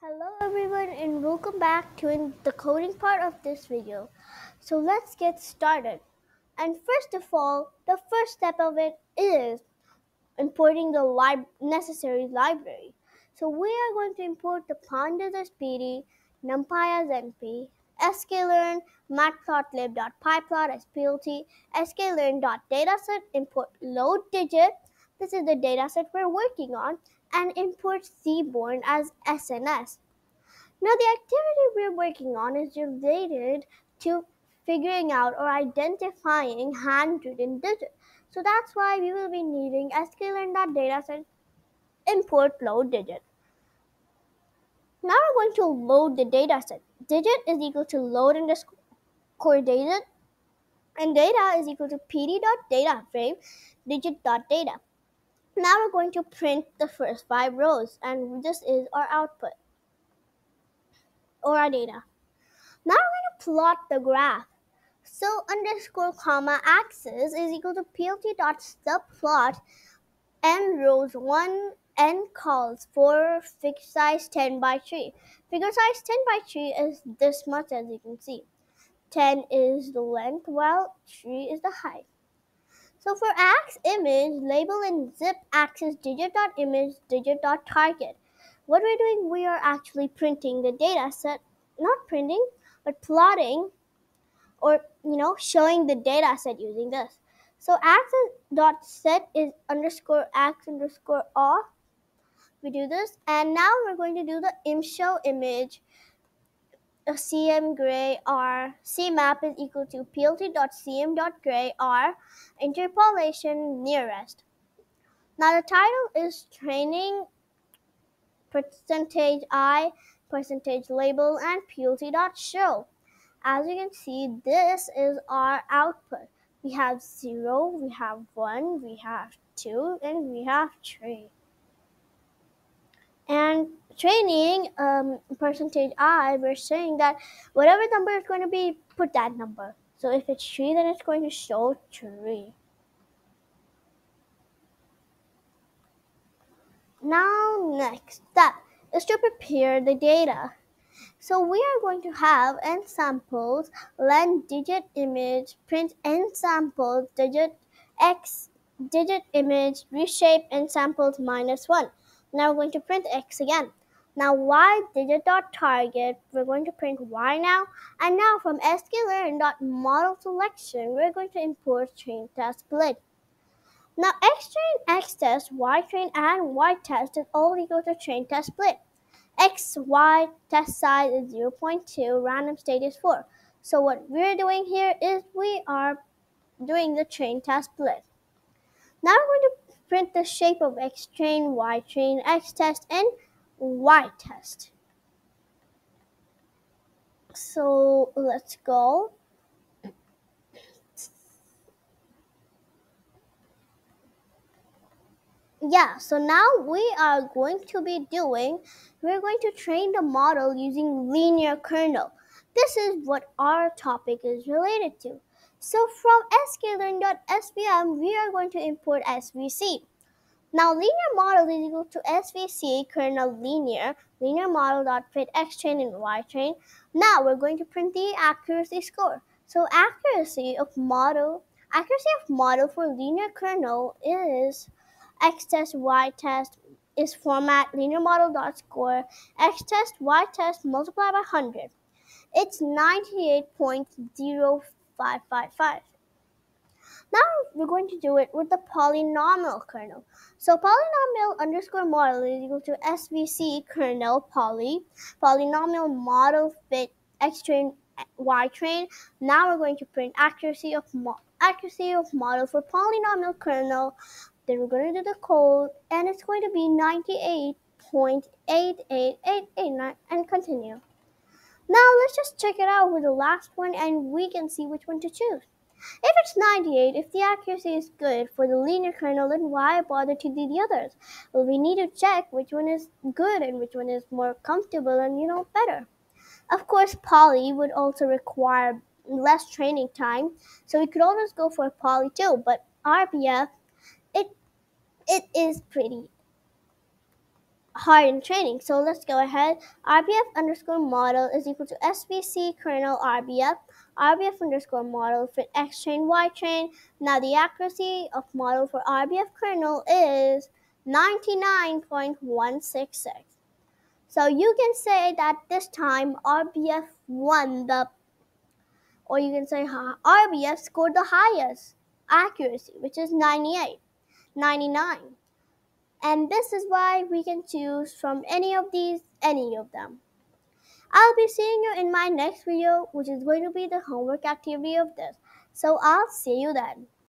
Hello everyone and welcome back to the coding part of this video. So let's get started. And first of all, the first step of it is importing the lib- necessary library. So we are going to import the pandas as PD, numpy as np, sklearn, matplotlib.pyplot as plt, sklearn.dataset, import load digit. This is the dataset we're working on and import seaborn as SNS. Now the activity we're working on is related to figuring out or identifying handwritten digits. So that's why we will be needing sklearn.dataset import load digit. Now we're going to load the dataset. Digit is equal to load underscore digit and data is equal to pd.data frame digit.data. Now we're going to print the first five rows and this is our output or our data. Now we're going to plot the graph. So underscore comma axis is equal to plt dot subplot n rows 1 n calls for figure size 10 by 3. Figure size 10 by 3 is this much as you can see. 10 is the length while 3 is the height. So for ax image, label and zip axis digit dot image digit dot target. What we're doing, we are actually printing the data set, not printing, but plotting or you know showing the data set using this. So axis dot set is underscore ax underscore off. We do this, and now we're going to do the im show image cm gray r cmap is equal to plt.cm.gray r interpolation nearest. Now the title is training percentage i percentage label and plt.show. As you can see, this is our output. We have 0, we have 1, we have 2, and we have 3. And training um, percentage i, we're saying that whatever number is going to be, put that number. So if it's 3, then it's going to show 3. Now, next step is to prepare the data. So we are going to have n samples, len digit image, print n samples, digit x digit image, reshape n samples minus 1. Now we're going to print x again. Now y digit dot target, we're going to print y now. And now from sklearn dot model selection, we're going to import train test split. Now x train, x test, y train, and y test is all equal to train test split. x, y test size is 0.2, random state is 4. So what we're doing here is we are doing the train test split. Now we're going to print the shape of X train, Y train, X test, and Y test. So let's go. Yeah, so now we are going to be doing, we're going to train the model using linear kernel. This is what our topic is related to. So from sklearn.svm, we are going to import svc. Now linear model is equal to svc kernel linear, linear model dot print x train and y train. Now we're going to print the accuracy score. So accuracy of model, accuracy of model for linear kernel is x test, y test is format linear model dot score, x test, y test multiplied by 100. It's 98.05. 555. Now we're going to do it with the polynomial kernel. So polynomial underscore model is equal to SVC kernel poly, polynomial model fit X train Y train. Now we're going to print accuracy of accuracy of model for polynomial kernel. Then we're going to do the code and it's going to be 98.88889 and continue. Now let's just check it out with the last one and we can see which one to choose. If it's 98, if the accuracy is good for the linear kernel, then why bother to do the others? Well, we need to check which one is good and which one is more comfortable and, you know, better. Of course, poly would also require less training time, so we could always go for poly too, but RBF, it, it is pretty hard in training. So let's go ahead. RBF underscore model is equal to SVC kernel RBF. RBF underscore model for X train, Y train. Now the accuracy of model for RBF kernel is 99.166. So you can say that this time RBF won the, or you can say RBF scored the highest accuracy, which is 98, 99. And this is why we can choose from any of these, any of them. I'll be seeing you in my next video, which is going to be the homework activity of this. So I'll see you then.